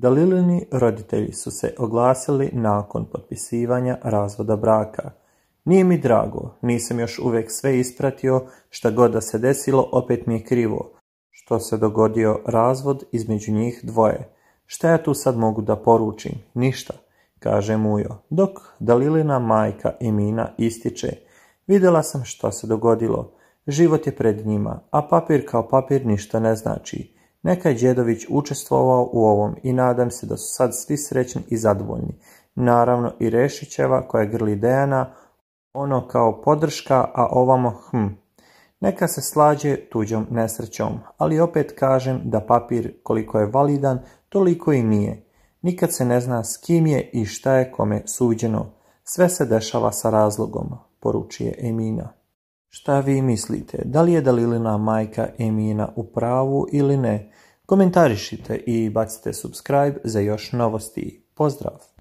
Dalilini roditelji su se oglasili nakon potpisivanja razvoda braka. Nije mi drago, nisam još uvijek sve ispratio, šta god da se desilo opet mi je krivo. Što se dogodio razvod između njih dvoje. Šta ja tu sad mogu da poručim? Ništa, kaže Mujo. Dok Dalilina majka Emina ističe. Vidjela sam što se dogodilo. Život je pred njima, a papir kao papir ništa ne znači. Neka je Đedović učestvovao u ovom i nadam se da su sad svi srećni i zadovoljni. Naravno i Rešićeva koja grli Dejana, ono kao podrška, a ovamo hm. Neka se slađe tuđom nesrećom, ali opet kažem da papir koliko je validan, toliko i nije. Nikad se ne zna s kim je i šta je kome suđeno. Sve se dešava sa razlogom, poručuje Emina. Šta vi mislite? Da li je Dalilina majka Emina u pravu ili ne? Komentarišite i bacite subscribe za još novosti. Pozdrav!